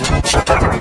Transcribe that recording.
relationship